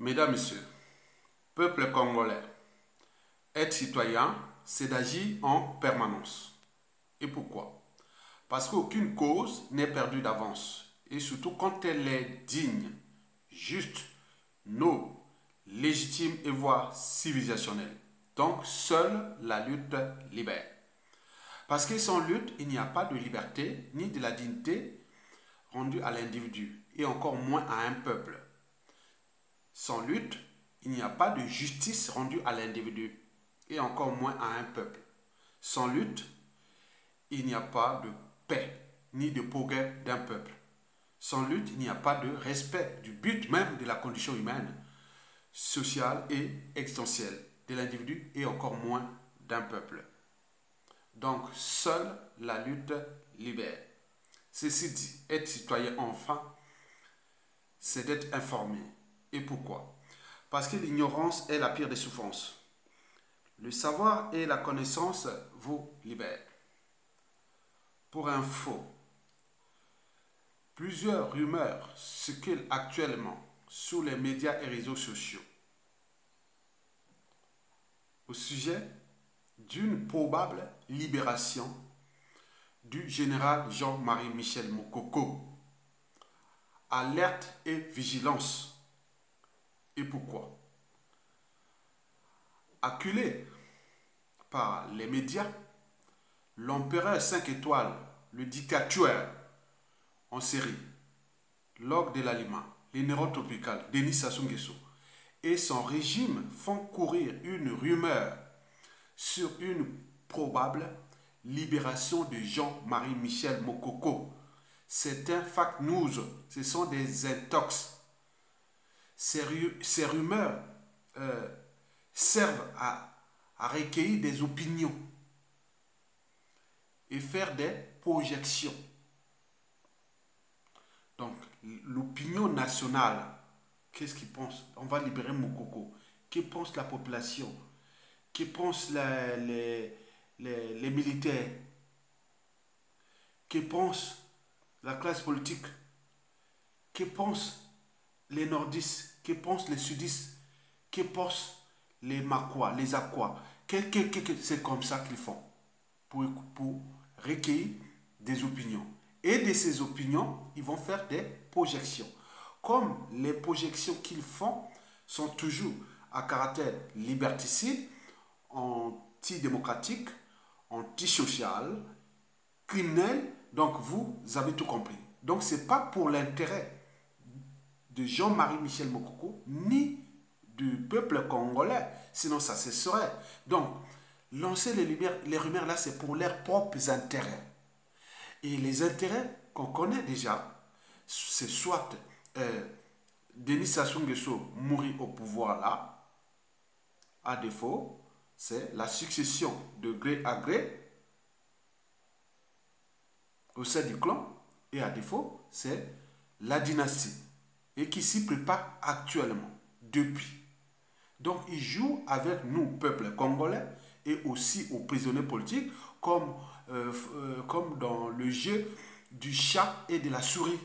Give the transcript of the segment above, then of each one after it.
Mesdames, Messieurs, peuple congolais, être citoyen, c'est d'agir en permanence. Et pourquoi? Parce qu'aucune cause n'est perdue d'avance. Et surtout quand elle est digne, juste, noble, légitime et voire civilisationnelle. Donc, seule la lutte libère. Parce que sans lutte, il n'y a pas de liberté ni de la dignité rendue à l'individu, et encore moins à un peuple. Sans lutte, il n'y a pas de justice rendue à l'individu et encore moins à un peuple. Sans lutte, il n'y a pas de paix ni de progrès d'un peuple. Sans lutte, il n'y a pas de respect du but même de la condition humaine, sociale et existentielle de l'individu et encore moins d'un peuple. Donc, seule la lutte libère. Ceci dit, être citoyen enfin, c'est d'être informé, et pourquoi? Parce que l'ignorance est la pire des souffrances. Le savoir et la connaissance vous libèrent. Pour info, plusieurs rumeurs circulent actuellement sur les médias et réseaux sociaux au sujet d'une probable libération du général Jean-Marie Michel Mokoko alerte et vigilance. Et pourquoi? Acculé par les médias, l'empereur 5 étoiles, le dictateur en série, Log de l'aliment, l'énergie tropical, Denis Sassou et son régime font courir une rumeur sur une probable libération de Jean-Marie Michel Mokoko, c'est un fact news, ce sont des intox. Ces, rumeurs euh, servent à, recueillir des opinions et faire des projections. Donc, l'opinion nationale, qu'est-ce qu'ils pensent? On va libérer Mokoko. Que pense la population? Que pensent les, les, les militaires? Que pensent la classe politique, que pensent les nordistes, que pensent les sudistes, que pensent les maquois, les aquois? c'est comme ça qu'ils font pour, pour recueillir des opinions. Et de ces opinions, ils vont faire des projections. Comme les projections qu'ils font sont toujours à caractère liberticide, antidémocratique, antisocial, criminel, donc vous avez tout compris. Donc ce n'est pas pour l'intérêt Jean-Marie Michel Mokoko ni du peuple congolais, sinon ça cesserait. Donc lancer les, les rumeurs là, c'est pour leurs propres intérêts. Et les intérêts qu'on connaît déjà, c'est soit euh, Denis Sassou Nguesso mourir au pouvoir là, à défaut, c'est la succession de gré à gré au sein du clan, et à défaut, c'est la dynastie, et qui s'y prépare actuellement, depuis. Donc, il joue avec nous, peuple congolais, et aussi aux prisonniers politiques, comme, euh, euh, comme dans le jeu du chat et de la souris.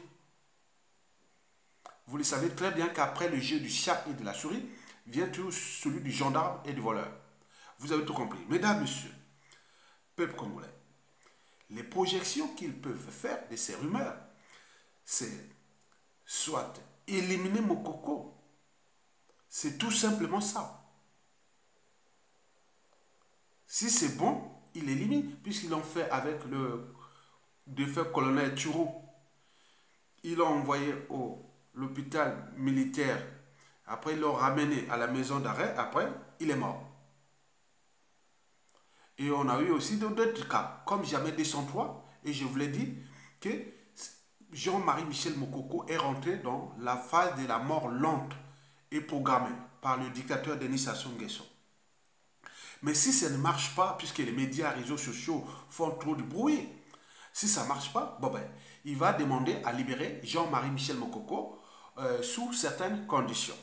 Vous le savez très bien qu'après le jeu du chat et de la souris, vient tout celui du gendarme et du voleur. Vous avez tout compris. Mesdames, Messieurs, peuple congolais, les projections qu'ils peuvent faire de ces rumeurs, c'est soit éliminer mon coco. C'est tout simplement ça. Si c'est bon, il élimine, puisqu'ils l'ont fait avec le défunt colonel Turo. Ils l'ont envoyé au l'hôpital militaire. Après, ils l'ont ramené à la maison d'arrêt. Après, il est mort. Et on a eu aussi d'autres cas, comme jamais 203. Et je vous l'ai dit que Jean-Marie Michel Mokoko est rentré dans la phase de la mort lente et programmée par le dictateur Denis Sassou Nguesso. Mais si ça ne marche pas, puisque les médias, réseaux sociaux font trop de bruit, si ça ne marche pas, bon ben, il va demander à libérer Jean-Marie Michel Mokoko euh, sous certaines conditions.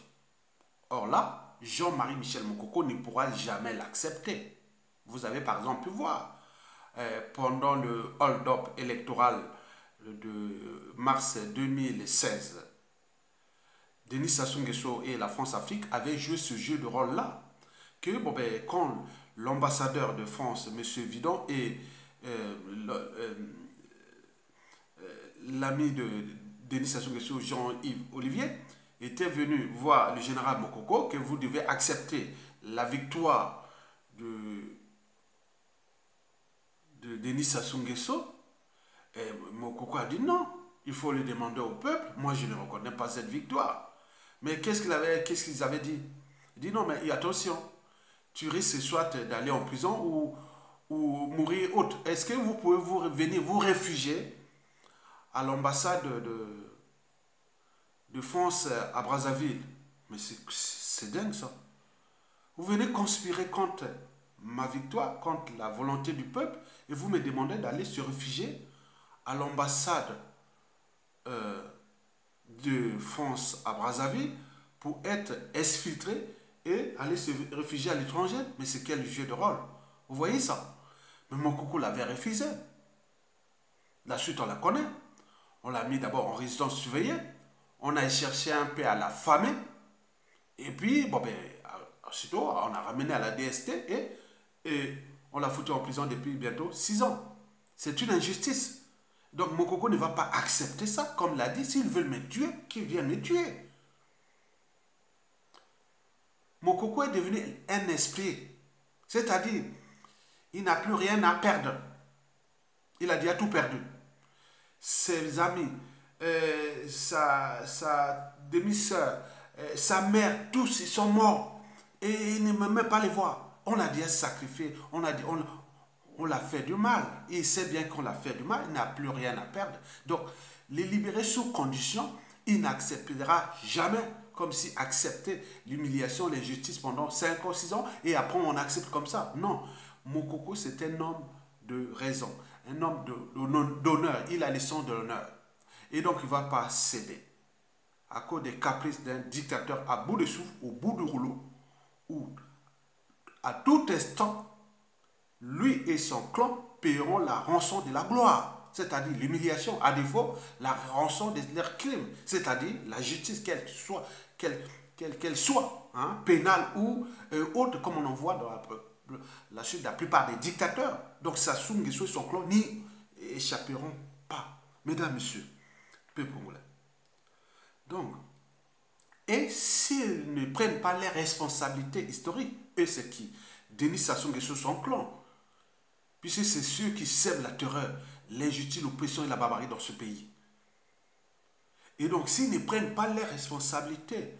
Or là, Jean-Marie Michel Mokoko ne pourra jamais l'accepter. Vous avez par exemple pu voir euh, pendant le hold-up électoral de mars 2016, Denis Sassou Nguesso et la France-Afrique avaient joué ce jeu de rôle-là. Que bon, ben, quand l'ambassadeur de France, M. Vidon, et euh, euh, l'ami de Denis Sassou Nguesso, Jean-Yves Olivier, étaient venus voir le général Mokoko que vous devez accepter la victoire de, de Denis Sassou Nguesso, et Mokoko a dit non, il faut le demander au peuple. Moi, je ne reconnais pas cette victoire. Mais qu'est-ce qu'ils avaient, qu'est-ce qu'ils avaient dit? Il dit non, mais attention, tu risques soit d'aller en prison ou, ou mourir autre. Est-ce que vous pouvez vous venir vous réfugier à l'ambassade de, de France à Brazzaville? Mais c'est dingue ça. Vous venez conspirer contre ma victoire, contre la volonté du peuple, et vous me demandez d'aller se réfugier à l'ambassade euh, de France à Brazzaville pour être exfiltré et aller se réfugier à l'étranger. Mais c'est quel jeu de rôle? Vous voyez ça? Mais coucou l'avait refusé. La suite, on la connaît. On l'a mis d'abord en résidence surveillée. On a cherché un peu à la famille. Et puis, bon, ben, ensuite, on a ramené à la DST et, et on l'a foutu en prison depuis bientôt six ans. C'est une injustice. Donc Mokoko ne va pas accepter ça, comme l'a dit, s'ils veulent me tuer, qu'ils viennent me tuer. Mokoko est devenu un esprit. C'est-à-dire, il n'a plus rien à perdre. Il a déjà tout perdu. Ses amis, euh, sa, sa demi-sœur, euh, sa mère, tous ils sont morts. Et il ne me met pas les voir. On a déjà sacrifié, on a, on l'a fait du mal. Il sait bien qu'on l'a fait du mal, il n'a plus rien à perdre. Donc, les libérer sous condition, il n'acceptera jamais comme si accepter l'humiliation, l'injustice pendant 5 ou 6 ans et après on accepte comme ça. Non, Mokoko c'est un homme de raison, un homme d'honneur, il a les sons de l'honneur. Et donc il ne va pas céder à cause des caprices d'un dictateur à bout de souffle, au bout du rouleau, ou à tout instant lui et son clan paieront la rançon de la gloire, c'est-à-dire l'humiliation, à défaut, la rançon de leurs crimes, c'est-à-dire la justice, qu'elle soit, qu'elle, soit hein, pénale ou euh, autre, comme on en voit dans la, suite de la plupart des dictateurs. Donc Sassou Nguesso et son clan n'y échapperont pas. Mesdames, Messieurs. Donc, et s'ils ne prennent pas les responsabilités historiques, et c'est qui? Denis Sassou Nguesso, son clan, Puisque c'est ceux qui sèment la terreur, l'injustice, l'oppression et la barbarie dans ce pays. Et donc, s'ils ne prennent pas leurs responsabilités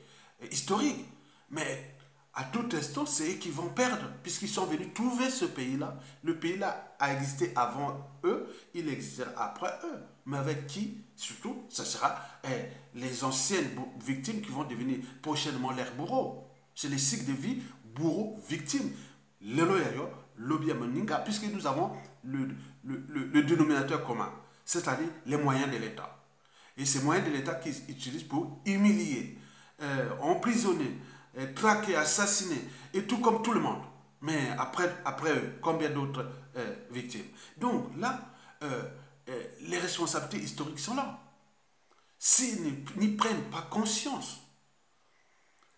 historiques, mais à tout instant, c'est eux qui vont perdre, puisqu'ils sont venus trouver ce pays-là. Le pays-là a existé avant eux, il existera après eux. Mais avec qui? Surtout, ce sera eh, les anciennes victimes qui vont devenir prochainement leurs bourreaux. C'est les cycles de vie, bourreaux, victimes. Leloyayo, Moninga, puisque nous avons le, le, dénominateur commun, c'est-à-dire les moyens de l'État. Et ces moyens de l'État qu'ils utilisent pour humilier, euh, emprisonner, euh, traquer, assassiner, et tout comme tout le monde. Mais après, après eux, combien d'autres euh, victimes? Donc là, les responsabilités historiques sont là. S'ils n'y prennent pas conscience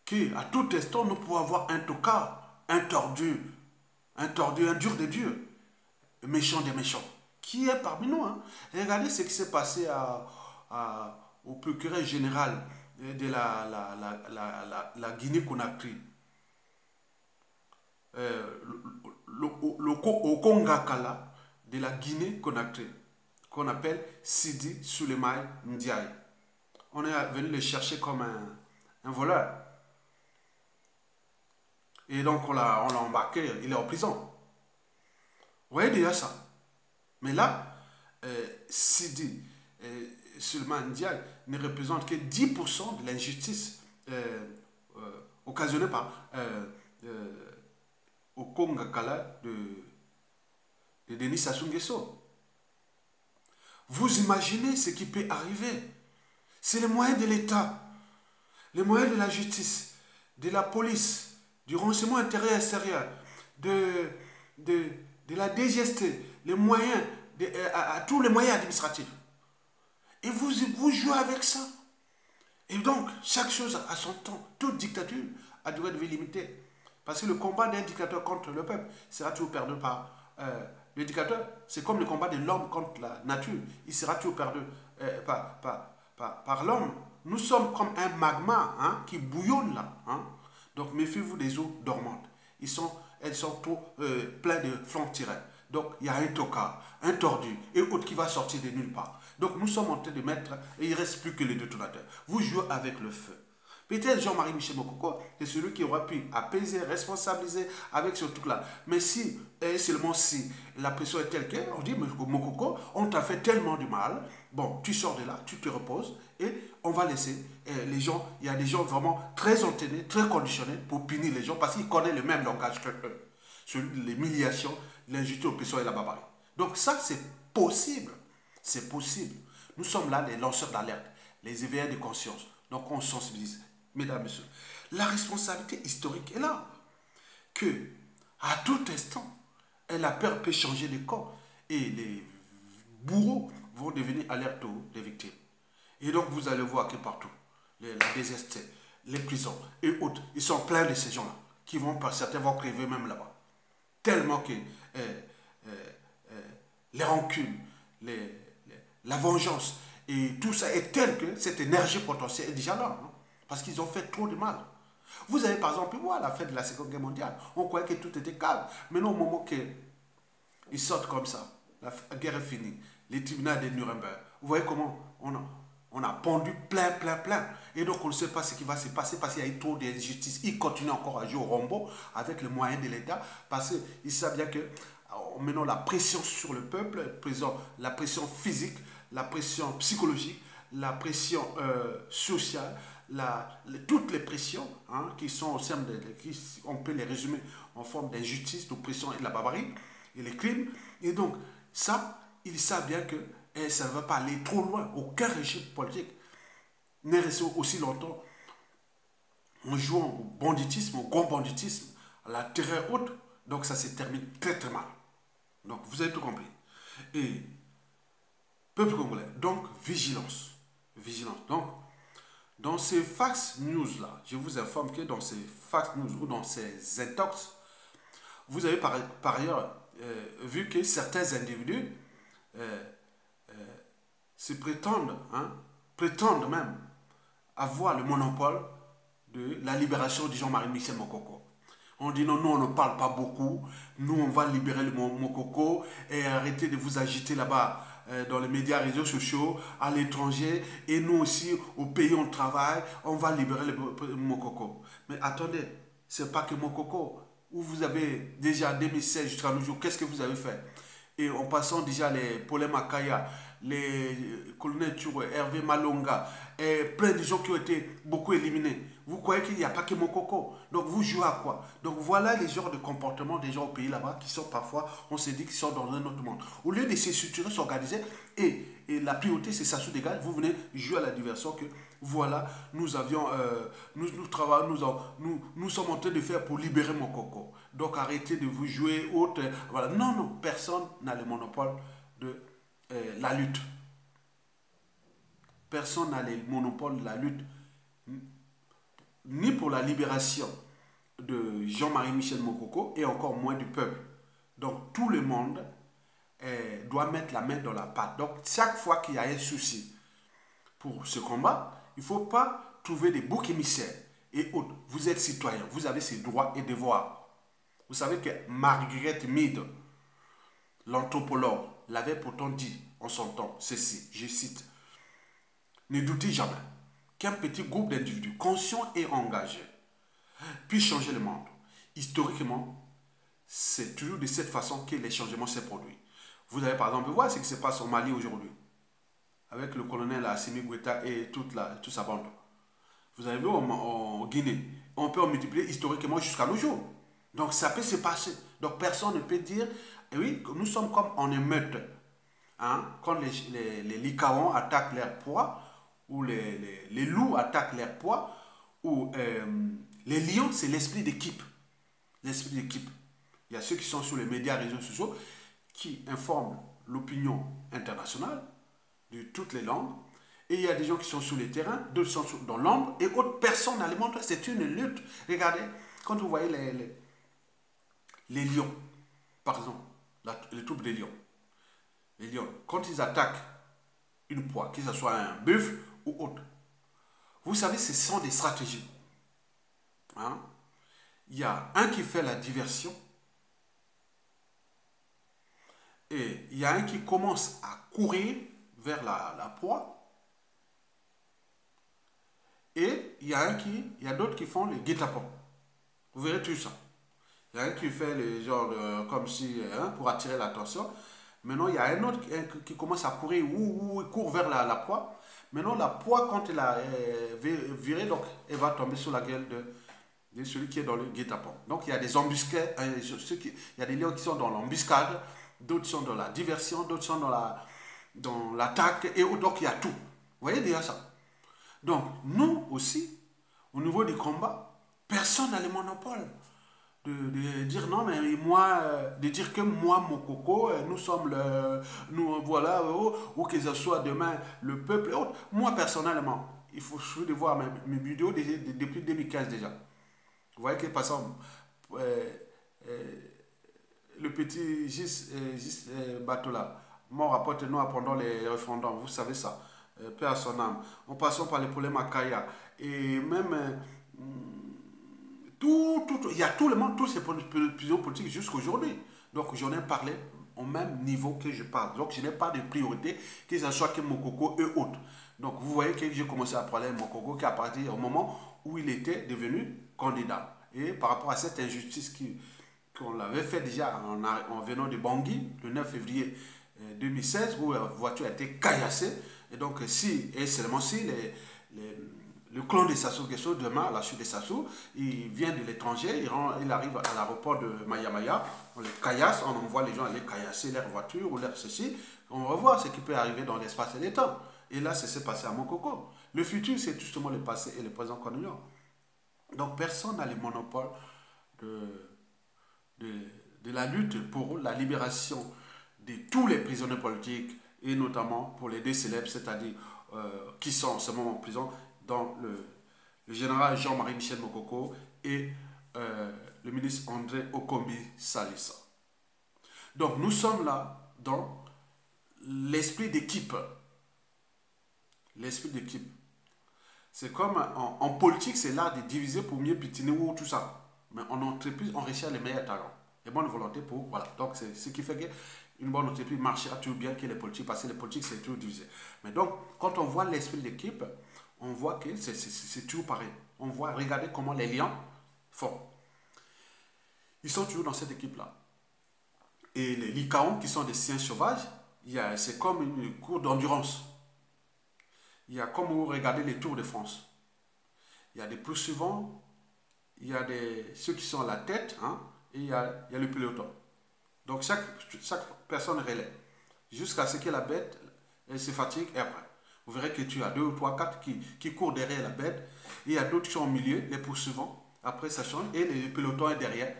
qu'à tout instant, nous pouvons avoir un tocard, un tordu, un tordu, un dur de Dieu, méchant des méchants, qui est parmi nous. Hein? regardez ce qui s'est passé au procureur général de la, Guinée-Conakry. Euh, au Kongakala de la Guinée-Conakry, qu'on appelle Sidi Souleymane Ndiaye. On est venu le chercher comme un voleur. Et donc on l'a embarqué, il est en prison. Vous voyez déjà ça. Mais là, euh, Sidi euh, Sulman Ndiaye ne représente que 10% de l'injustice euh, euh, occasionnée par au Kongakala de, de Denis Sassou. Vous imaginez ce qui peut arriver. C'est les moyens de l'État, les moyens de la justice, de la police, du renseignement intérieur et extérieur, de, de, de la DGST, les moyens, à, tous les moyens administratifs. Et vous, vous jouez avec ça. Et donc, chaque chose a son temps. Toute dictature a durée de vie limitée. Parce que le combat d'un dictateur contre le peuple sera toujours perdu par euh, le dictateur. C'est comme le combat de l'homme contre la nature. Il sera toujours perdu euh, par, par, par, l'homme. Nous sommes comme un magma hein, qui bouillonne là. Hein. Donc méfiez-vous des eaux dormantes. Ils sont, elles sont trop euh, pleines de flancs tirés. Donc il y a un tocard, un tordu et autre qui va sortir de nulle part. Donc nous sommes en train de mettre, et il ne reste plus que les détonateurs. Vous jouez avec le feu. Peut-être Jean-Marie Michel Mokoko est celui qui aura pu apaiser, responsabiliser avec ce truc-là. Mais si, et seulement si, la pression est telle qu'elle, on dit, Mokoko, on t'a fait tellement du mal, bon, tu sors de là, tu te reposes, et on va laisser les gens, il y a des gens vraiment très entraînés, très conditionnés pour punir les gens, parce qu'ils connaissent le même langage que eux. L'humiliation, l'injustice, l'oppression et la barbarie. Donc ça, c'est possible. C'est possible. Nous sommes là les lanceurs d'alerte, les éveilleurs de conscience. Donc on sensibilise mesdames, messieurs, la responsabilité historique est là. Que, à tout instant, la peur peut changer les corps et les bourreaux vont devenir alertes des victimes. Et donc, vous allez voir que partout, les, la les prisons et autres, ils sont pleins de ces gens-là, qui vont, certains vont crever même là-bas. Tellement que euh, euh, euh, les rancunes, la vengeance et tout ça est tel que cette énergie potentielle est déjà là. Hein. Parce qu'ils ont fait trop de mal. Vous avez par exemple, moi, la fin de la Seconde Guerre mondiale, on croyait que tout était calme. Mais non, au moment qu'ils sortent comme ça, la guerre est finie, les tribunaux de Nuremberg, vous voyez comment on a, pendu plein, plein, plein. Et donc, on ne sait pas ce qui va se passer parce qu'il y a eu trop d'injustice. Ils continuent encore à jouer au rombo avec les moyens de l'État parce qu'ils savent bien que en menant la pression sur le peuple, la pression physique, la pression psychologique, la pression euh, sociale, la, toutes les pressions hein, qui sont au sein de, qui, on peut les résumer en forme d'injustice, d'oppression et de la barbarie et les crimes. Et donc, ça, ils savent bien que eh, ça ne va pas aller trop loin. Aucun régime politique n'est resté aussi longtemps en jouant au banditisme, au grand banditisme, à la terreur haute. Donc, ça se termine très très mal. Donc, vous avez tout compris. Et, peuple congolais, donc, vigilance. Vigilance. Donc, dans ces fax news-là, je vous informe que dans ces fax news ou dans ces intox, vous avez par, ailleurs euh, vu que certains individus euh, euh, se prétendent, hein, prétendent même avoir le monopole de la libération de Jean-Marie Michel Mokoko. On dit non, nous on ne parle pas beaucoup, nous on va libérer le Mokoko et arrêter de vous agiter là-bas dans les médias, réseaux sociaux, à l'étranger, et nous aussi, au pays, on travaille, on va libérer le Mokoko. Mais attendez, c'est pas que Mokoko, où vous avez déjà 2016 jusqu'à nos jours, qu'est-ce que vous avez fait? Et en passant déjà les Paulin Makaya, les colonels Touré, Hervé Malonga, et plein de gens qui ont été beaucoup éliminés. Vous croyez qu'il n'y a pas que Mokoko Donc vous jouez à quoi? Donc voilà les genres de comportements des gens au pays là-bas qui sont parfois, on se dit qu'ils sont dans un autre monde. Au lieu de se structurer, s'organiser, et, et, la priorité c'est ça dégâts, vous venez jouer à la diversion que voilà, nous avions, euh, nous, nous travaillons, nous, nous, nous sommes en train de faire pour libérer Mokoko. Donc arrêtez de vous jouer autre. Voilà. Non, non, personne n'a le monopole de euh, la lutte. Personne n'a le monopole de la lutte ni pour la libération de Jean-Marie Michel Mokoko et encore moins du peuple. Donc tout le monde eh, doit mettre la main dans la pâte. Donc chaque fois qu'il y a un souci pour ce combat, il ne faut pas trouver des boucs émissaires et autres. Vous êtes citoyen, vous avez ses droits et devoirs. Vous savez que Margaret Mead, l'anthropologue, l'avait pourtant dit en son temps ceci, je cite, Ne doutez jamais qu'un petit groupe d'individus conscients et engagés puisse changer le monde. Historiquement, c'est toujours de cette façon que les changements se produisent. Vous avez par exemple, voir ce qui se passe au Mali aujourd'hui, avec le colonel Assimi Gweta et toute, la, toute sa bande. Vous avez vu en, Guinée, on peut en multiplier historiquement jusqu'à nos jours. Donc ça peut se passer. Donc personne ne peut dire, et oui, nous sommes comme en émeute. Hein, quand les, les, attaquent leur poids, où les, les, loups attaquent leur poids, ou euh, les lions, c'est l'esprit d'équipe. L'esprit d'équipe. Il y a ceux qui sont sur les médias, réseaux sociaux, qui informent l'opinion internationale de toutes les langues, Et il y a des gens qui sont sur le terrain, d'autres sont dans l'ombre, et autres personnes alimentent. C'est une lutte. Regardez, quand vous voyez les, les, lions, par exemple, les troupes des lions, les lions, quand ils attaquent une proie, que ce soit un bœuf ou autre, vous savez, ce sont des stratégies. Hein? Il y a un qui fait la diversion, et il y a un qui commence à courir vers la, la proie, et il y a un qui, il y a d'autres qui font les guet-apens. Vous verrez tout ça. Il y a un qui fait les genre comme si hein, pour attirer l'attention. Maintenant, il y a un autre qui, commence à courir ou, il court vers la, proie. Maintenant, la proie, quand elle a viré, donc, elle va tomber sur la gueule de, celui qui est dans le guet-apens. Donc, il y a des embuscades, euh, il y a des lions qui sont dans l'embuscade, d'autres sont dans la diversion, d'autres sont dans la dans l'attaque, et donc il y a tout. Vous voyez déjà ça donc, nous aussi, au niveau du combat, personne n'a le monopole. De, dire non, mais moi, euh, de dire que moi, mon coco, euh, nous sommes le. Nous, voilà, oh, ou que ce soit demain le peuple et autres. Moi, personnellement, il faut de voir mes, vidéos depuis 2015 déjà. Vous voyez que, par exemple, euh, le petit Gis, Gis bateau là, mon rapport nous pendant les référendums, vous savez ça. Euh, Père à son âme, en passant par les problèmes à Kaya, et même tout, tout, il y a tout le monde, tous ces prisons politiques jusqu'à aujourd'hui. Donc j'en ai parlé au même niveau que je parle. Donc je n'ai pas de priorité, que ce soit que Mokoko et autres. Donc vous voyez que j'ai commencé à parler de Mokoko qui a parti au moment où il était devenu candidat. Et par rapport à cette injustice qu'on l'avait fait déjà en, en, venant de Bangui, le 9 février 2016, euh, où la voiture a été caillassée, et donc, si, et seulement si les, le clan de Sassou demain, à la suite de Sassou, il vient de l'étranger, il, il, arrive à l'aéroport de Maya Maya, on les caillasse, on envoie les gens aller caillasser leur voiture ou leur ceci, on va voir ce qui peut arriver dans l'espace et le temps. Et là, c'est ce passé à Mokoko. Le futur, c'est justement le passé et le présent qu'on ignore. Donc, personne n'a le monopole de, de, de la lutte pour la libération de tous les prisonniers politiques, et notamment pour les deux célèbres, c'est-à-dire euh, qui sont en ce moment en prison, dans le, général Jean-Marie Michel Mokoko et euh, le ministre André Okombi Salissa. Donc nous sommes là dans l'esprit d'équipe. L'esprit d'équipe. C'est comme en, politique, c'est là de diviser pour mieux pitiner ou tout ça. Mais en entreprise, on recherche les meilleurs talents et bonne volonté pour. Voilà. Donc c'est ce qui fait que une bonne entreprise marchera toujours bien que les politiques, parce que les politiques, c'est toujours divisé. Mais donc, quand on voit l'esprit de l'équipe, on voit que c'est toujours pareil. On voit, regardez comment les lions font. Ils sont toujours dans cette équipe-là. Et les licaons, qui sont des chiens sauvages, c'est comme une cour d'endurance. Il y a comme vous regardez les Tours de France. Il y a des poursuivants, il y a des, ceux qui sont à la tête, hein, et il y a, il y a le peloton. Donc chaque, personne relaie jusqu'à ce que la bête elle se fatigue et après. Vous verrez que tu as deux ou trois, quatre qui, qui courent derrière la bête. il y a d'autres qui sont au milieu, les poursuivants. Après, ça change. Et les pelotons est derrière.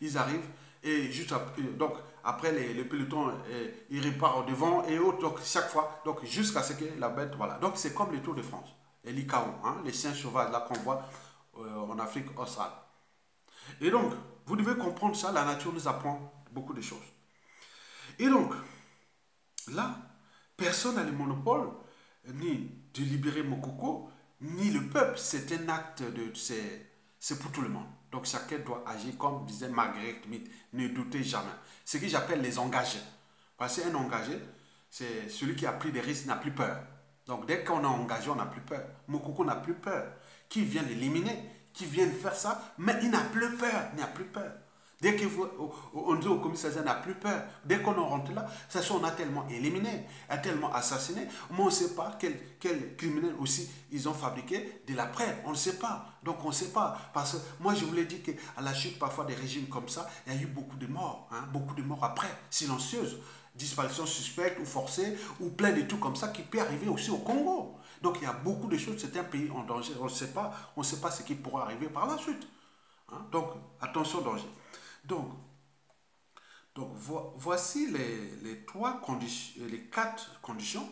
Ils arrivent. Et juste après, donc, après, les pelotons, eh, ils repartent au devant et autres. Donc, chaque fois, donc, jusqu'à ce que la bête, voilà. Donc, c'est comme les Tours de France. Et l'ICAO, hein, les chiens sauvages, là, qu'on voit euh, en Afrique australe. Et donc, vous devez comprendre ça. La nature nous apprend beaucoup de choses. Et donc, là, personne n'a le monopole ni de libérer Mokoko, ni le peuple. C'est un acte de. C'est pour tout le monde. Donc chacun doit agir comme disait Margaret Mead. Ne doutez jamais. Ce que j'appelle les engagés. Parce qu'un engagé, c'est celui qui a pris des risques, n'a plus peur. Donc dès qu'on a engagé, on n'a plus peur. Mokoko n'a plus peur. Qui vient l'éliminer, qui vient faire ça, mais il n'a plus peur. Il n'a plus peur. Dès qu'on dit au commissariat, n'a plus peur. Dès qu'on rentre là, ça on a tellement éliminé, a tellement assassiné. Mais on ne sait pas quels quel criminels aussi ils ont fabriqué de l'après. On ne sait pas. Donc on ne sait pas. Parce que moi, je vous l'ai dit qu'à la chute parfois des régimes comme ça, il y a eu beaucoup de morts. Hein, beaucoup de morts après, silencieuses. Disparition suspecte ou forcée, ou plein de tout comme ça qui peut arriver aussi au Congo. Donc il y a beaucoup de choses. C'est un pays en danger. On ne sait pas. On ne sait pas ce qui pourra arriver par la suite. Hein. Donc attention danger. Donc, voici les, trois conditions, les quatre conditions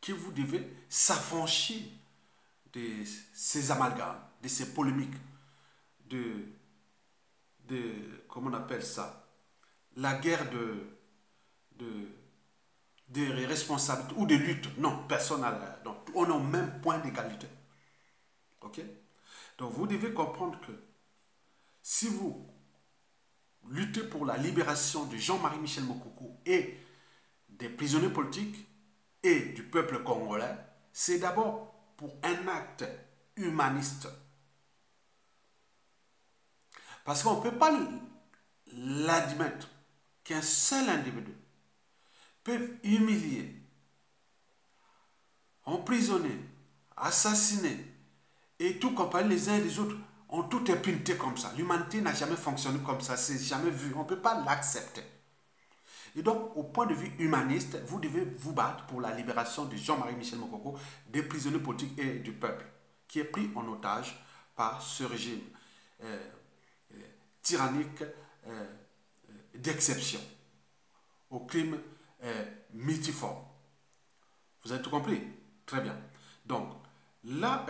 que vous devez s'affranchir de ces amalgames, de ces polémiques, de, de comment on appelle ça, la guerre de responsabilité ou de lutte. Non, personne n'a. Donc, on est au même point d'égalité. Ok? Donc, vous devez comprendre que si vous luttez pour la libération de Jean-Marie Michel Mokoko et des prisonniers politiques et du peuple congolais, c'est d'abord pour un acte humaniste. Parce qu'on ne peut pas l'admettre qu'un seul individu peut humilier, emprisonner, assassiner et tout comparer les uns et les autres tout impunité comme ça. L'humanité n'a jamais fonctionné comme ça, c'est jamais vu. On ne peut pas l'accepter. Et donc, au point de vue humaniste, vous devez vous battre pour la libération de Jean-Marie Michel Mokoko, des prisonniers politiques et du peuple, qui est pris en otage par ce régime euh, euh, tyrannique euh, d'exception, au crime multiforme. Vous avez tout compris? Très bien. Donc, là,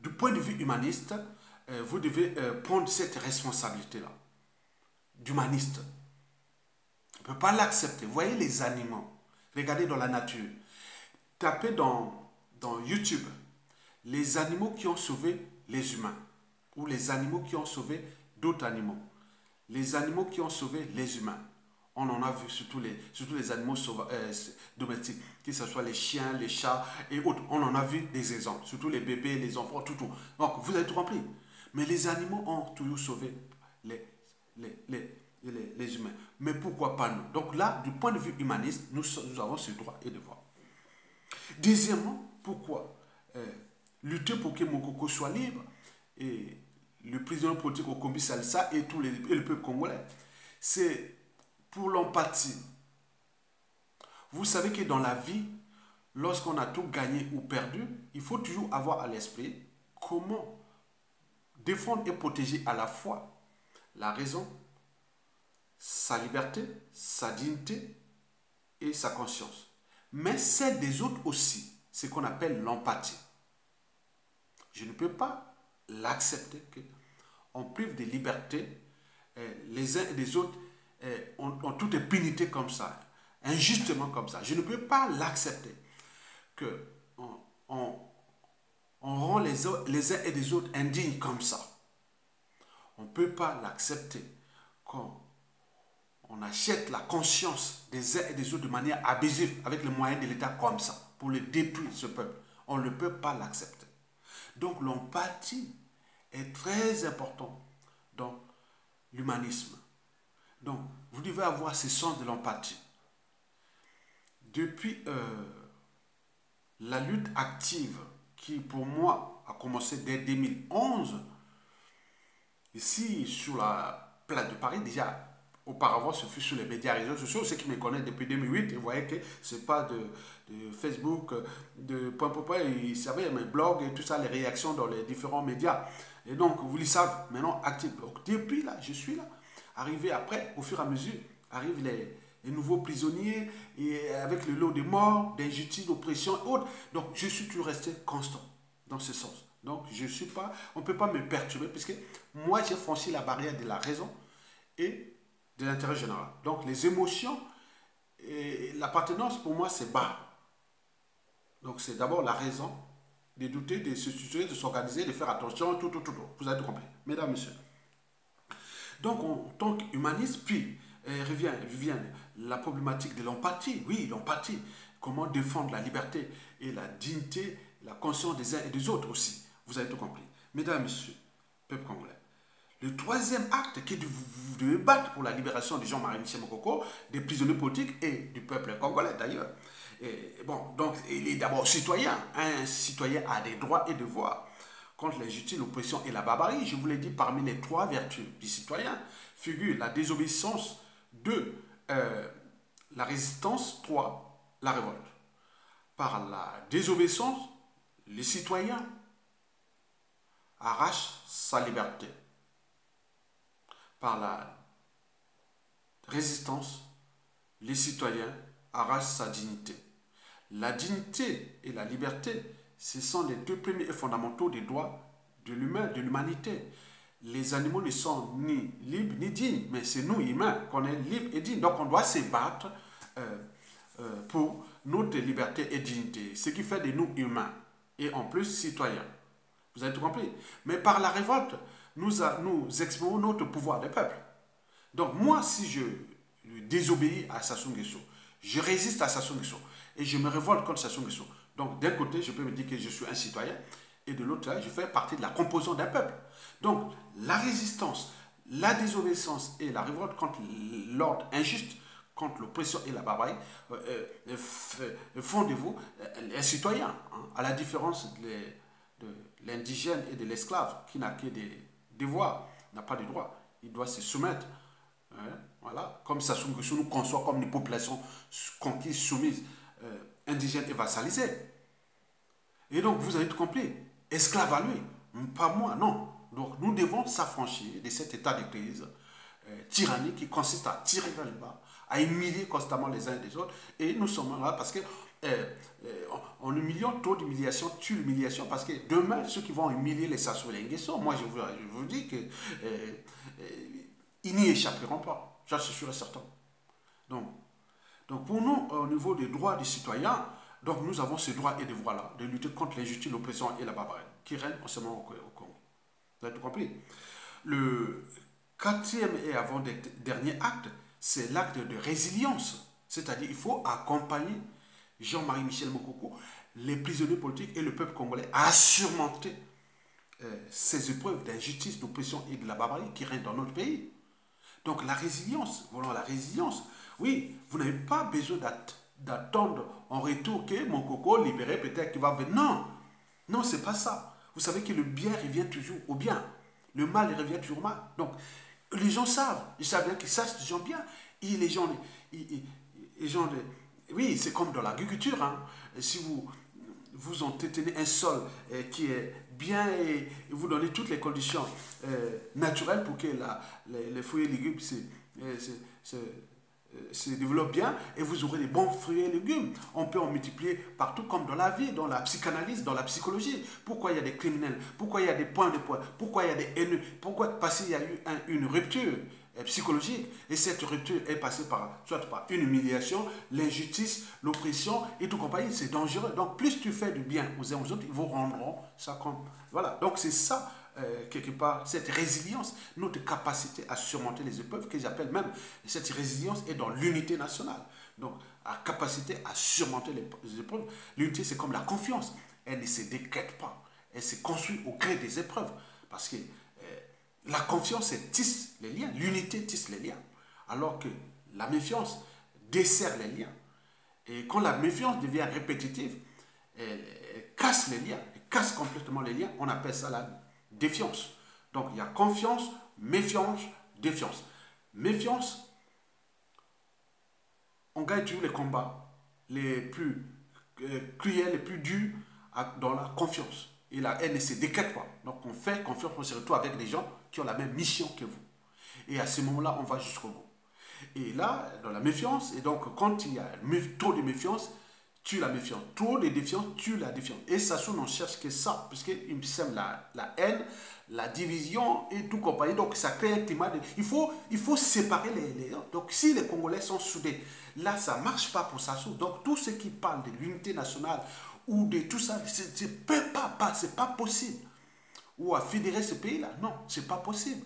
du point de vue humaniste, vous devez prendre cette responsabilité-là, d'humaniste. On ne peut pas l'accepter. Voyez les animaux. Regardez dans la nature. Tapez dans, dans YouTube les animaux qui ont sauvé les humains ou les animaux qui ont sauvé d'autres animaux. Les animaux qui ont sauvé les humains. On en a vu surtout les, surtout les animaux euh, domestiques, que ce soit les chiens, les chats et autres. On en a vu des exemples, surtout les bébés, les enfants, tout, tout. Donc, vous tout compris. Mais les animaux ont toujours sauvé les, les, les, les, humains. Mais pourquoi pas nous? Donc là, du point de vue humaniste, nous, nous avons ce droit et devoir. Deuxièmement, pourquoi euh, lutter pour que Mokoko soit libre? Et le président politique au Kombi Salsa et, tous les, et le peuple congolais C'est pour l'empathie. Vous savez que dans la vie, lorsqu'on a tout gagné ou perdu, il faut toujours avoir à l'esprit comment défendre et protéger à la fois la raison sa liberté, sa dignité et sa conscience. Mais celle des autres aussi, ce qu'on appelle l'empathie. Je ne peux pas l'accepter qu'on prive de liberté euh, les uns et les autres euh, ont, toute impunité comme ça, injustement comme ça. Je ne peux pas l'accepter que on, rend les, uns et les autres indignes comme ça. On ne peut pas l'accepter quand on achète la conscience des uns et des autres de manière abusive avec les moyens de l'État comme ça, pour le détruire, ce peuple. On ne peut pas l'accepter. Donc l'empathie est très important dans l'humanisme. Donc vous devez avoir ce sens de l'empathie. Depuis euh, la lutte active qui pour moi a commencé dès 2011, ici sur la place de Paris, déjà Auparavant, ce fut sur les médias réseaux sociaux. Ceux qui me connaissent depuis 2008, ils voyaient que ce n'est pas de, Facebook, de point pour point. Ils savaient mes blogs et tout ça, les réactions dans les différents médias. Et donc, vous le savez, maintenant, actif. Donc, depuis là, je suis là. Arrivé après, au fur et à mesure, arrivent les, nouveaux prisonniers et avec le lot de morts, d'injustice, d'oppression et autres. Donc, je suis toujours resté constant dans ce sens. Donc, je suis pas, on ne peut pas me perturber puisque moi, j'ai franchi la barrière de la raison et de l'intérêt général. Donc les émotions et l'appartenance pour moi c'est bas. Donc c'est d'abord la raison de douter, de se situer, de s'organiser, de faire attention, tout, tout, tout. Vous avez compris, mesdames, messieurs. Donc en tant qu'humaniste, puis euh, revient, revient la problématique de l'empathie. Oui, l'empathie. Comment défendre la liberté et la dignité, la conscience des uns et des autres aussi. Vous avez tout compris. Mesdames, messieurs, peuple congolais. Le troisième acte qui est de vous devez battre pour la libération de Jean-Marie Michel Mokoko, des prisonniers politiques et du peuple congolais d'ailleurs. bon, donc il est d'abord citoyen. Un citoyen a des droits et devoirs contre l'injustice, l'oppression et la barbarie. Je vous l'ai dit, parmi les trois vertus du citoyen figure la désobéissance, deux, euh, la résistance, trois, la révolte. Par la désobéissance, le citoyen arrache sa liberté par la résistance, les citoyens arrachent sa dignité. La dignité et la liberté, ce sont les deux premiers fondamentaux des droits de l'humain, de l'humanité. Les animaux ne sont ni libres ni dignes, mais c'est nous, humains, qu'on est libres et dignes. Donc on doit se battre euh, euh, pour notre liberté et dignité, ce qui fait de nous humains et en plus citoyens. Vous avez tout compris? Mais par la révolte, nous, nous exprimons notre pouvoir de peuple. Donc moi, si je désobéis à Sassou Nguesso, je résiste à Sassou Nguesso et je me révolte contre Sassou Nguesso. Donc d'un côté, je peux me dire que je suis un citoyen et de l'autre, je fais partie de la composante d'un peuple. Donc la résistance, la désobéissance et la révolte contre l'ordre injuste, contre l'oppression et la barbarie, euh, euh, euh, font de vous un citoyen, hein, à la différence de, l'indigène et de l'esclave qui n'a que des devoirs, n'a pas de droits. Il doit se soumettre. Hein, voilà, comme ça nous conçoit comme une population conquise, soumise, indigène et vassalisée. Et donc, vous avez tout compris. Esclave à lui, pas moi, non. Donc, nous devons s'affranchir de cet état de crise tyrannique qui consiste à tirer vers le bas, à humilier constamment les uns et les autres. Et nous sommes là parce que euh, euh, en humiliant, trop d'humiliation tue l'humiliation parce que demain, ceux qui vont humilier les Sassou moi je vous, je vous dis que euh, ils n'y échapperont pas. J'en suis sûr et certain. Donc, donc pour nous, au niveau des droits des citoyens, donc nous avons ce droit et devoir-là de lutter contre l'injustice, l'oppression et la barbarie qui règnent en ce moment au Congo. Vous avez tout compris? Le quatrième et avant-dernier acte, c'est l'acte de résilience. C'est-à-dire il faut accompagner Jean-Marie Michel Mokoko, les prisonniers politiques et le peuple congolais à surmonter euh, ces épreuves d'injustice, d'oppression et de la barbarie qui règnent dans notre pays. Donc la résilience, voilà la résilience. Oui, vous n'avez pas besoin d'attendre en retour que Mokoko libéré peut-être qu'il va venir. Non, non, c'est pas ça. Vous savez que le bien revient toujours au bien. Le mal revient toujours au mal. Donc, les gens savent, ils savent bien qu'ils savent les gens bien. Et les gens, les gens oui, c'est comme dans l'agriculture. Hein. Si vous, vous entretenez un sol euh, qui est bien et vous donnez toutes les conditions euh, naturelles pour que la, les, fruits et légumes se, euh, se, développent bien et vous aurez des bons fruits et légumes. On peut en multiplier partout comme dans la vie, dans la psychanalyse, dans la psychologie. Pourquoi il y a des criminels? Pourquoi il y a des points de poids? Pourquoi il y a des haineux? Pourquoi? Parce qu'il y a eu une rupture psychologique. Et cette rupture est passée par, soit par une humiliation, l'injustice, l'oppression et tout compagnie. C'est dangereux. Donc, plus tu fais du bien aux uns aux autres, ils vous rendront ça comme. Voilà. Donc, c'est ça, euh, quelque part, cette résilience, notre capacité à surmonter les épreuves, que j'appelle même cette résilience est dans l'unité nationale. Donc, la capacité à surmonter les épreuves. L'unité, c'est comme la confiance. Elle ne se décrète pas. Elle se construit au gré des épreuves. Parce que la confiance, c'est tisse les liens. L'unité tisse les liens. Alors que la méfiance dessert les liens. Et quand la méfiance devient répétitive, elle, casse les liens, elle casse complètement les liens. On appelle ça la défiance. Donc il y a confiance, méfiance, défiance. Méfiance, on gagne toujours les combats les plus euh, cruels, les plus durs dans la confiance. Et la haine ne se décrète pas. Donc on fait confiance, on se retrouve avec des gens qui ont la même mission que vous. Et à ce moment-là, on va jusqu'au bout. Et là, dans la méfiance, et donc quand il y a trop de méfiance, tue la méfiance. Trop de défiance tue la défiance. Et Sassou n'en cherche que ça, puisqu'il sème la, la haine, la division et tout compagnie. Donc ça crée un climat de... Il faut, il faut séparer les, les... Donc si les Congolais sont soudés, là ça ne marche pas pour Sassou. Donc tous ceux qui parlent de l'unité nationale ou de tout ça, c'est pas, pas, c'est pas possible ou à fédérer ce pays-là. Non, c'est pas possible.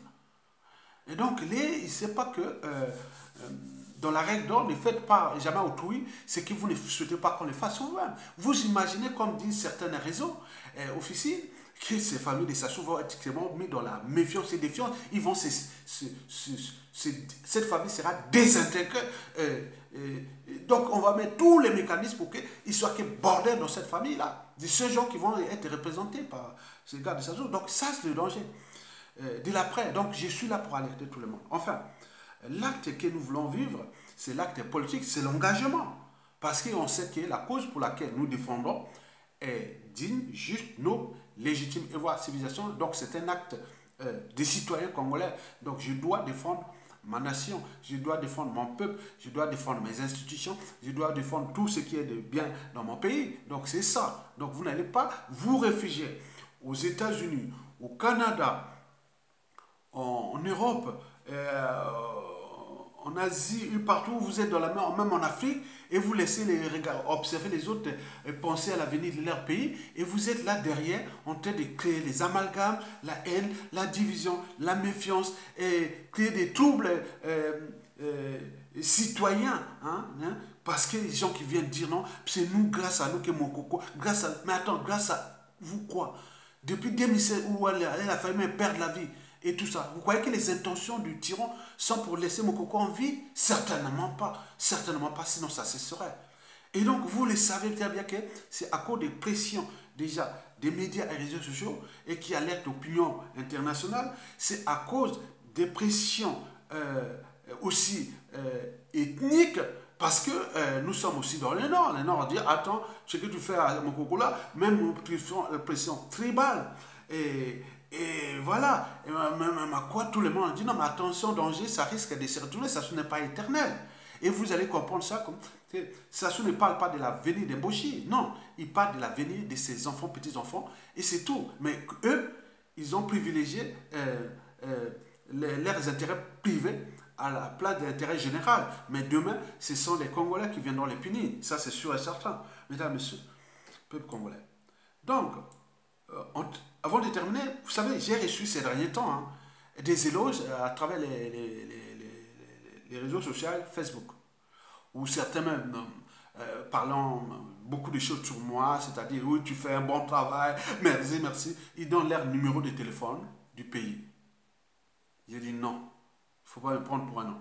Et donc, les, il ne sait pas que euh, euh, dans la règle d'or, ne faites pas jamais autrui ce que vous ne souhaitez pas qu'on le fasse vous-même. Vous imaginez, comme disent certaines réseaux euh, officiels, que ces familles de Sassou vont être extrêmement mis dans la méfiance et défiance. Ils vont cette famille sera désintégrée. Euh, donc, on va mettre tous les mécanismes pour qu'il soit que bordel dans cette famille-là. De ces gens qui vont être représentés par ces gars de Sassou. Donc, ça, c'est le danger. Euh, de l'après. Donc, je suis là pour alerter tout le monde. Enfin, l'acte que nous voulons vivre, c'est l'acte politique, c'est l'engagement. Parce qu'on sait que la cause pour laquelle nous défendons est digne, juste, noble, légitime et voire civilisation. Donc, c'est un acte euh, des citoyens congolais. Donc, je dois défendre ma nation, je dois défendre mon peuple, je dois défendre mes institutions, je dois défendre tout ce qui est de bien dans mon pays. Donc c'est ça. Donc vous n'allez pas vous réfugier aux États-Unis, au Canada, en, Europe, euh, en Asie, partout où vous êtes dans la mer, même en Afrique, et vous laissez les regards, observer les autres et penser à l'avenir de leur pays, et vous êtes là derrière en train de créer les amalgames, la haine, la division, la méfiance, et créer des troubles euh, euh, citoyens, hein, hein, parce que les gens qui viennent dire non, c'est nous, grâce à nous, que mon coco, grâce à, mais attends, grâce à vous quoi? Depuis 2016, où elle, elle a failli perdre la vie, et tout ça. Vous croyez que les intentions du tyran sont pour laisser mon coco en vie? Certainement pas. Certainement pas, sinon ça cesserait. Et donc, vous le savez très bien que c'est à cause des pressions déjà des médias et réseaux sociaux et qui alertent l'opinion internationale, c'est à cause des pressions euh, aussi euh, ethniques parce que euh, nous sommes aussi dans le Nord. Le Nord dit, attends, ce que tu fais à mon coco là, même pression tribale. Et, et voilà, même à quoi tout le monde dit, non mais attention, danger, ça risque de se retourner, ça n'est pas éternel. Et vous allez comprendre ça comme, ça ne parle pas de l'avenir des Boshi, non, il parle de l'avenir de ses enfants, petits-enfants, et c'est tout. Mais eux, ils ont privilégié euh, euh, leurs intérêts privés à la place de l'intérêt général. Mais demain, ce sont les Congolais qui viendront les punir, ça c'est sûr et certain. Mesdames, Messieurs, peuple congolais. Donc, euh, avant de terminer, vous savez, j'ai reçu ces derniers temps hein, des éloges à travers les, les, réseaux sociaux, Facebook, où certains même euh, parlant beaucoup de choses sur moi, c'est-à-dire oui, tu fais un bon travail, merci, merci. Ils donnent leur numéro de téléphone du pays. J'ai dit non, il ne faut pas me prendre pour un nom.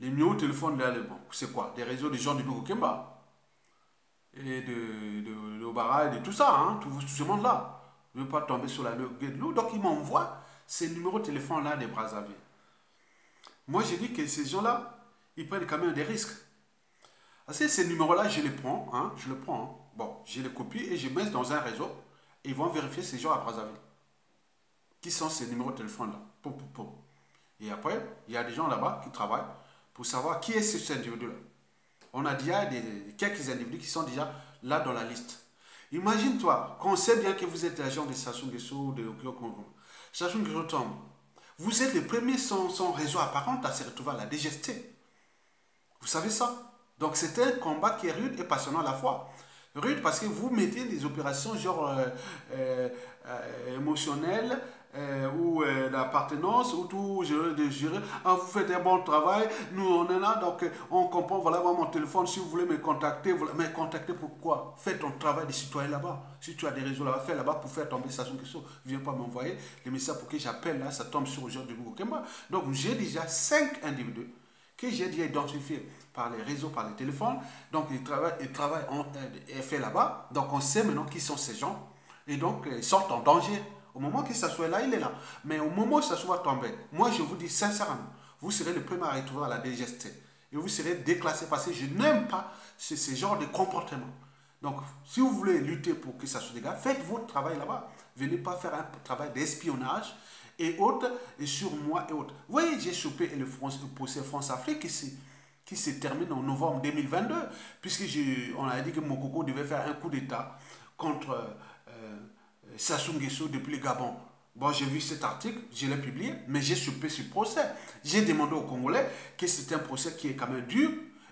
Les numéros de téléphone, c'est quoi? Des réseaux des gens du Kemba et de, de, de, et de tout ça, hein, tout, tout ce monde-là. Je ne veux pas tomber sur la gueule de l'eau. Donc, il m'envoie ces numéros de téléphone-là des Brazzaville. Moi, j'ai dit que ces gens-là, ils prennent quand même des risques. Parce que ces numéros-là, je les prends, hein, je les prends. Hein. Bon, je les copie et je mets dans un réseau. Et ils vont vérifier ces gens à Brazzaville. Qui sont ces numéros de téléphone-là? Et après, il y a des gens là-bas qui travaillent pour savoir qui est ce individu-là. On a déjà des, quelques individus qui sont déjà là dans la liste. Imagine-toi, qu'on sait bien que vous êtes agent de Sassou Nguesso, de Okyo Sassou Nguesso tombe. Vous êtes le premier sans, réseau apparent à se retrouver à la DGST. Vous savez ça? Donc c'est un combat qui est rude et passionnant à la fois. Rude parce que vous mettez des opérations genre euh, euh, euh, émotionnelles, euh, ou euh, l'appartenance, ou tout de gérer. Ah, vous faites un bon travail, nous on est là, donc on comprend, voilà mon téléphone, si vous voulez me contacter, vous, mais contacter pourquoi Faites ton travail de citoyen là-bas. Si tu as des réseaux là-bas, fais là-bas pour faire tomber sur question. Viens pas m'envoyer les messages pour que j'appelle là, ça tombe sur genre de Donc j'ai déjà cinq individus que j'ai déjà identifiés par les réseaux, par les téléphones. Donc ils travaillent, ils travaillent euh, fait là-bas. Donc on sait maintenant qui sont ces gens. Et donc ils sont en danger au moment que ça soit là, il est là. Mais au moment où ça soit tombé, moi je vous dis sincèrement, vous serez le premier à retrouver à la DGST. Et vous serez déclassé parce que je n'aime pas ce, genre de comportement. Donc, si vous voulez lutter pour que ça se dégage, faites votre travail là-bas. Venez pas faire un travail d'espionnage et autres, et sur moi et autres. Vous voyez, j'ai chopé le, procès France-Afrique qui, qui se termine en novembre 2022, puisque on a dit que Mokoko devait faire un coup d'État contre Sassou Nguesso depuis le Gabon. Bon, j'ai vu cet article, je l'ai publié, mais j'ai chopé ce procès. J'ai demandé aux Congolais que c'est un procès qui est quand même dur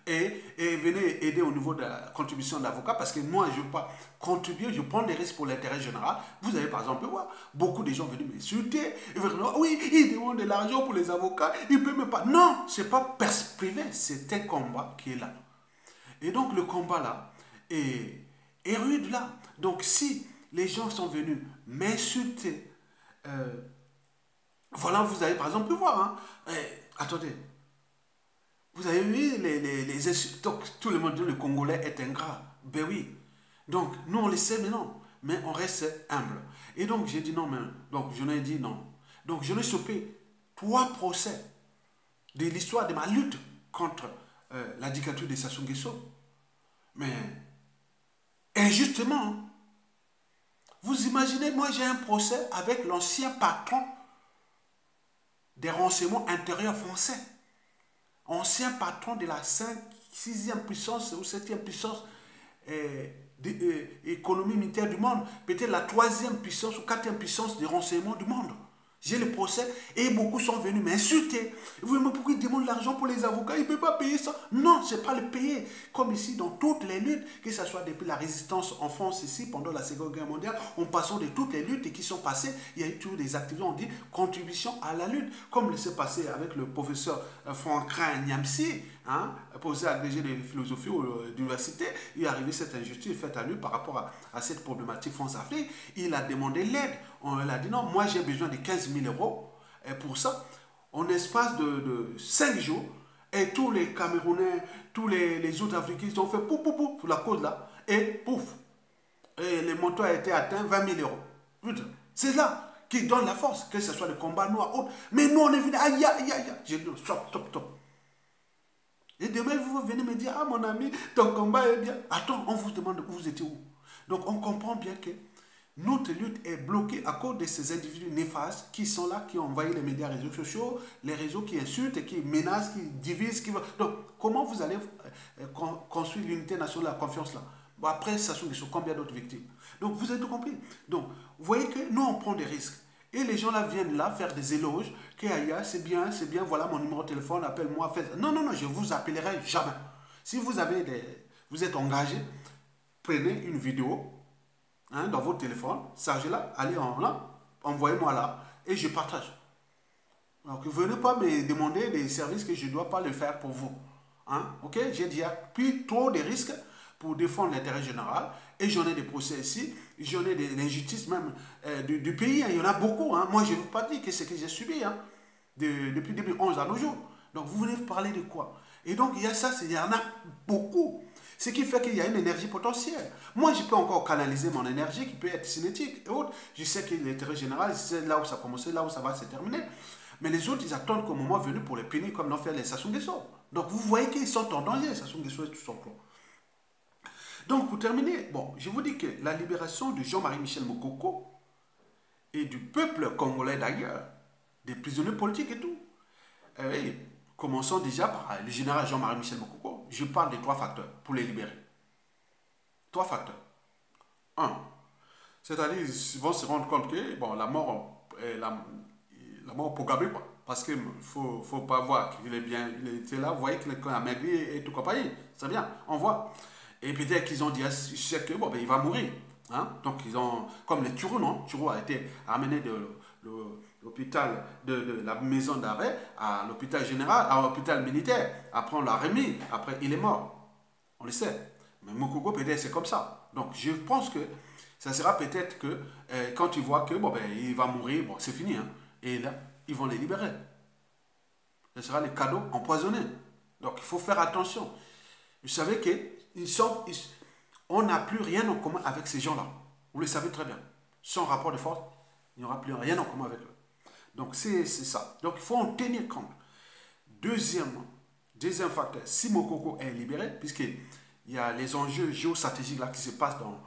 et, et venez aider au niveau de la contribution d'avocat parce que moi, je ne veux pas contribuer, je prends des risques pour l'intérêt général. Vous avez par exemple voir beaucoup de gens venus m'insulter. Oui, ils demandent de l'argent pour les avocats, ils ne peuvent même pas. Non, ce n'est pas privé, c'est un combat qui est là. Et donc le combat là est, est rude là. Donc si les gens sont venus m'insulter. Euh, voilà, vous avez par exemple pu voir. Hein. Eh, attendez. Vous avez vu les, les, insultes. Tout le monde dit le Congolais est ingrat. Ben oui. Donc, nous, on le sait maintenant. Mais on reste humble. Et donc, j'ai dit non, mais. Donc, je ai dit non. Donc, je ai chopé trois procès de l'histoire de ma lutte contre euh, la dictature de Sassou Nguesso. Mais, injustement, vous imaginez, moi j'ai un procès avec l'ancien patron des renseignements intérieurs français. ancien patron de la 5, 6e puissance ou 7e puissance euh, euh, économie militaire du monde, peut-être la troisième puissance ou quatrième puissance de renseignement du monde. J'ai le procès et beaucoup sont venus m'insulter. Vous me pourquoi il demande l'argent pour les avocats Il ne peut pas payer ça. Non, ce n'est pas le payer. Comme ici, dans toutes les luttes, que ce soit depuis la résistance en France, ici, pendant la Seconde Guerre mondiale, en passant de toutes les luttes qui sont passées, il y a eu toujours des activités, on dit contribution à la lutte. Comme s'est passé avec le professeur euh, Franklin Niamsi, hein, professeur agrégé de philosophie euh, d'université, il est arrivé cette injustice faite à lui par rapport à, cette problématique France-Afrique. Il a demandé l'aide on a dit non, moi j'ai besoin de 15 000 euros. Et pour ça, en espace de, de 5 jours, et tous les Camerounais, tous les, autres Africains, ils ont fait pouf, pouf, pouf, pour la cause là. Et pouf. Et le montant a été atteint 20 000 euros. C'est là qui donne la force, que ce soit le combat noir ou autre. Mais nous, on est venu, aïe, aïe, aïe, aïe. J'ai dit, stop, stop, stop. Et demain, vous venez me dire, ah mon ami, ton combat est bien. Attends, on vous demande où vous étiez où. Donc on comprend bien que notre lutte est bloquée à cause de ces individus néfastes qui sont là, qui ont envahi les médias réseaux sociaux, les réseaux qui insultent, qui menacent, qui divisent. Qui... Donc, comment vous allez euh, construire l'unité nationale, la confiance là? Après, ça sont combien d'autres victimes? Donc, vous avez tout compris. Donc, vous voyez que nous, on prend des risques. Et les gens là viennent là faire des éloges, que c'est bien, c'est bien, voilà mon numéro de téléphone, appelle-moi. Non, non, non, je vous appellerai jamais. Si vous avez des, vous êtes engagé, prenez une vidéo, Hein, dans votre téléphone, chargez-la, allez en là, envoyez-moi là, et je partage. Donc, venez pas me demander des services que je ne dois pas le faire pour vous. Hein? Ok? J'ai déjà pris trop de risques pour défendre l'intérêt général. Et j'en ai des procès ici, j'en ai des injustices même euh, du, pays. Hein. Il y en a beaucoup. Hein. Moi, je ne pas dire que ce que j'ai subi hein, depuis 2011 à nos jours. Donc, vous venez parler de quoi? Et donc, il y a ça, il y en a beaucoup. Ce qui fait qu'il y a une énergie potentielle. Moi, je peux encore canaliser mon énergie qui peut être cinétique et autres. Je sais que l'intérêt général, c'est là où ça commence, là où ça va se terminer. Mais les autres, ils attendent qu'au moment venu pour les punir comme l'ont fait les Sassou Nguesso. Donc vous voyez qu'ils sont en danger, Sassou Nguesso et tout son plan. Donc pour terminer, bon, je vous dis que la libération de Jean-Marie Michel Mokoko et du peuple congolais d'ailleurs, des prisonniers politiques et tout, euh, commençons déjà par le général Jean-Marie Michel Mokoko je parle de trois facteurs pour les libérer. Trois facteurs. Un, c'est-à-dire ils vont se rendre compte que bon, la mort est la, mort programmée, quoi. Parce qu'il ne faut, faut, pas voir qu'il est bien, il était là, vous voyez qu'il a maigri et tout compagnie. C'est bien, on voit. Et peut-être qu'ils ont dit, je que bon, ben, va mourir. Hein? Donc ils ont, comme les Turou, non Turou a été amené de, l'hôpital de, la maison d'arrêt à l'hôpital général, à l'hôpital militaire. Après, on l'a remis. Après, il est mort. On le sait. Mais Mokoko, peut-être, c'est comme ça. Donc, je pense que ça sera peut-être que euh, quand ils voient que, bon, ben, il va mourir, bon, c'est fini. Hein. Et là, ils vont les libérer. Ce sera les cadeaux empoisonnés. Donc, il faut faire attention. Vous savez que sont, on n'a plus rien en commun avec ces gens-là. Vous le savez très bien. Sans rapport de force, il n'y aura plus rien en commun avec eux. Donc c'est ça. Donc il faut en tenir compte. Deuxièmement, deuxième facteur, si Mokoko est libéré, puisqu'il y a les enjeux géostratégiques là qui se passent dans,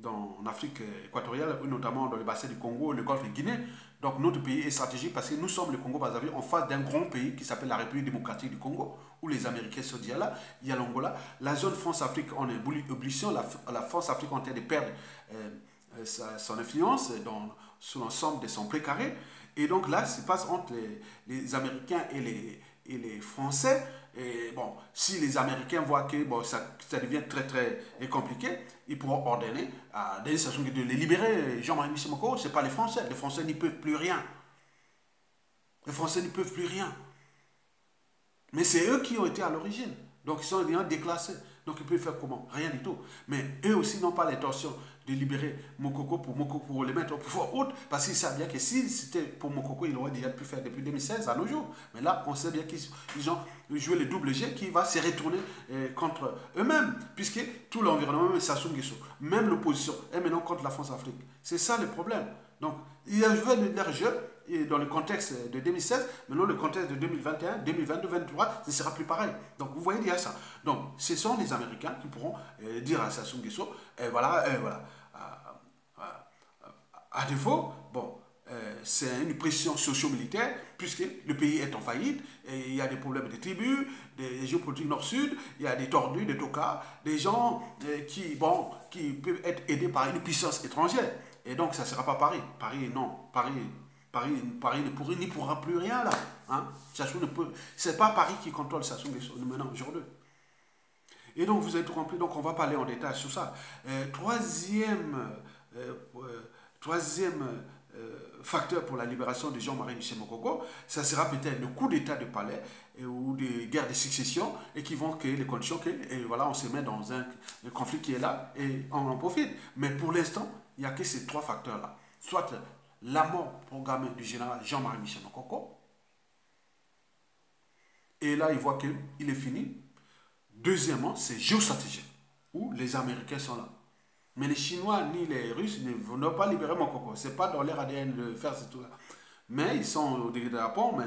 dans Afrique équatoriale, notamment dans le bassin du Congo, le Golfe de Guinée. Donc notre pays est stratégique parce que nous sommes le Congo Brazzaville en face d'un grand pays qui s'appelle la République démocratique du Congo, où les Américains déjà là. Il y a l'Angola. La zone France-Afrique, on est ébullition. La, la France-Afrique en train de perdre euh, euh, son influence dans, sur l'ensemble de son précaré. Et donc là, se passe entre les, Américains et les, et les Français. Et bon, si les Américains voient que ça, devient très très compliqué, ils pourront ordonner à des stations de les libérer. Jean-Marie Michel ce n'est pas les Français. Les Français n'y peuvent plus rien. Les Français n'y peuvent plus rien. Mais c'est eux qui ont été à l'origine. Donc ils sont déclassés. Donc ils peuvent faire comment? Rien du tout. Mais eux aussi n'ont pas l'intention de libérer Mokoko pour Mokoko pour le mettre au pouvoir haute. Parce qu'ils savent bien que si c'était pour Mokoko, ils auraient déjà pu faire depuis 2016 à nos jours. Mais là, on sait bien qu'ils ont joué le double G qui va se retourner euh, contre eux-mêmes. Puisque tout l'environnement, même Sassou Nguesso, même l'opposition, est maintenant contre la France-Afrique. C'est ça le problème. Donc, il y a joué leur jeu dans le contexte de 2016, maintenant le contexte de 2021, 2022, 2023, ce ne sera plus pareil. Donc vous voyez, il y a ça. Donc ce sont les Américains qui pourront euh, dire à Sassou Nguesso, et voilà, et voilà à défaut, bon, euh, c'est une pression socio-militaire, puisque le pays est en faillite, et il y a des problèmes de tribus, des géopolitiques nord-sud, il y a des tordus, des tocards, des gens qui, bon, qui peuvent être aidés par une puissance étrangère. Et donc, ça ne sera pas Paris. Paris, non. Paris, Paris, Paris ne pourra, n'y pourra plus rien là. Hein? Ce n'est pas Paris qui contrôle Sassou maintenant, aujourd'hui. Et donc, vous êtes rempli. Donc, on va parler en détail sur ça. Euh, troisième, euh, euh, troisième facteur pour la libération de Jean-Marie Michel Mokoko, ça sera peut-être le coup d'État de palais ou des guerres de succession et qui vont créer les conditions que, et voilà, on se met dans un, conflit qui est là et on en profite. Mais pour l'instant, il n'y a que ces trois facteurs-là. Soit la mort programmée du général Jean-Marie Michel Mokoko, et là, il voit qu'il est fini. Deuxièmement, c'est géostratégique, où les Américains sont là. Mais les Chinois ni les Russes ne vont pas libérer Mokoko. Ce n'est pas dans leur ADN de faire ce tout-là. Mais ils sont au degré de rapport, mais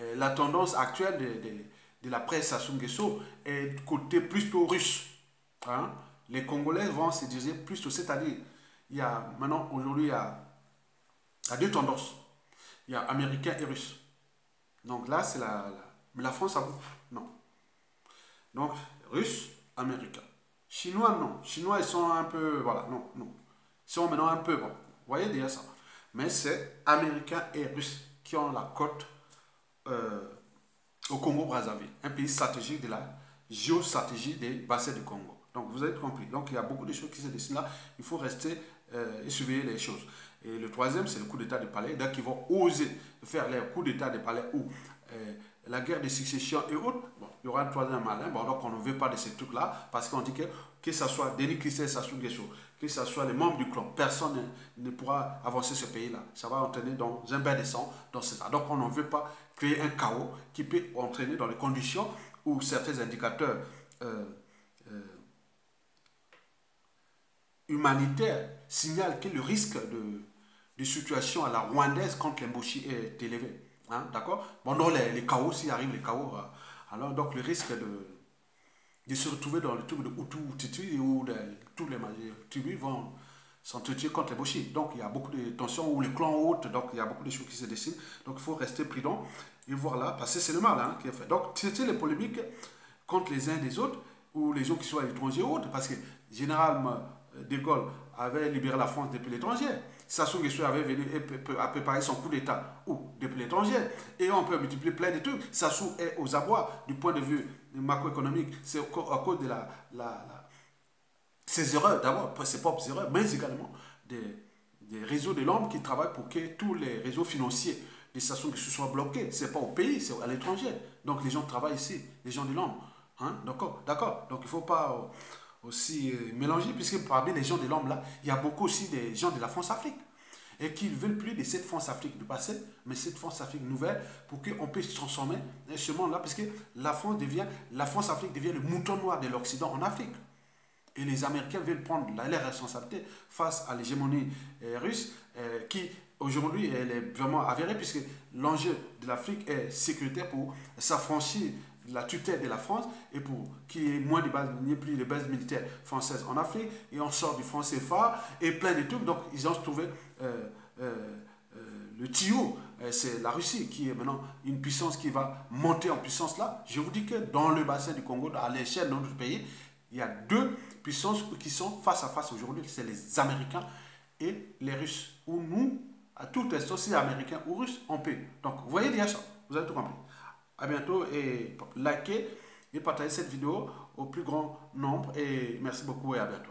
euh, la tendance actuelle de, de, la presse à Sungeso est côté plutôt russe. Hein. Les Congolais vont se diriger plus c'est-à-dire, il y a maintenant, aujourd'hui, il, y a, deux tendances. Il y a américain et russe. Donc là, c'est la, Mais la France, a non. Donc, russe, américain. Chinois, non. Chinois, ils sont un peu, voilà, non, non. Ils sont maintenant un peu, bon, vous voyez déjà ça. Mais c'est américain et russe qui ont la côte euh, au Congo-Brazzaville, un pays stratégique de la géostratégie des bassins du Congo. Donc vous avez compris. Donc il y a beaucoup de choses qui se dessinent là. Il faut rester euh, et surveiller les choses. Et le troisième, c'est le coup d'État de palais. Donc ils vont oser faire les coups d'État de palais ou euh, la guerre de succession et autres. Bon, il y aura un troisième malin. Bon, donc on ne veut pas de ces trucs-là parce qu'on dit que que ce soit Denis Christel Sassou Nguesso, que ce soit les membres du clan, personne ne, pourra avancer ce pays-là. Ça va entraîner dans un bain de sang, ça. Donc on ne veut pas créer un chaos qui peut entraîner dans les conditions où certains indicateurs euh, humanitaire signale que le risque de, de situation à la rwandaise contre l'embauché est élevé. Hein, D'accord? Bon, non, les, chaos, s'il arrive les chaos, euh, alors donc le risque de, de se retrouver dans le truc de Hutu ou où tous les tribus vont s'entretuer contre les Boshi. Donc il y a beaucoup de tensions, ou les clans hautes, donc il y a beaucoup de choses qui se dessinent. Donc il faut rester prudent et voir là, parce que c'est le mal hein, qui est fait. Donc c'était les polémiques contre les uns des autres, ou les gens qui sont à l'étranger ou autres, parce que généralement, de Gaulle avait libéré la France depuis l'étranger. Sassou Nguesso avait venu à préparer son coup d'État ou depuis l'étranger. Et on peut multiplier plein de trucs. Sassou est aux abois du point de vue macroéconomique. C'est à cause de la, ces erreurs, d'abord, ses propres erreurs, mais également des, des réseaux de l'homme qui travaillent pour que tous les réseaux financiers des Sassou Nguesso soient bloqués. Ce n'est pas au pays, c'est à l'étranger. Donc les gens travaillent ici, les gens de l'homme. Hein? D'accord, d'accord? Donc il ne faut pas aussi euh, mélangé, puisque parmi les gens de l'homme là, il y a beaucoup aussi des gens de la France-Afrique. Et qui ne veulent plus de cette France-Afrique du passé, mais cette France-Afrique nouvelle, pour qu'on puisse transformer ce monde-là, parce que la France devient, la France-Afrique devient le mouton noir de l'Occident en Afrique. Et les Américains veulent prendre la, responsabilité face à l'hégémonie euh, russe, euh, qui aujourd'hui elle est vraiment avérée, puisque l'enjeu de l'Afrique est sécuritaire pour s'affranchir la tutelle de la France et pour qu'il y moins de bases, n'y ait plus de bases militaires françaises en Afrique et on sort du franc CFA et plein de trucs. Donc ils ont trouvé euh, euh, euh, le tuyau, c'est la Russie qui est maintenant une puissance qui va monter en puissance là. Je vous dis que dans le bassin du Congo, à l'échelle de notre pays, il y a deux puissances qui sont face à face aujourd'hui, c'est les Américains et les Russes. Ou nous, à tout instant, si américain ou russe, on peut. Donc vous voyez déjà ça, vous avez tout compris. À bientôt et likez et partagez cette vidéo au plus grand nombre. Et merci beaucoup et à bientôt.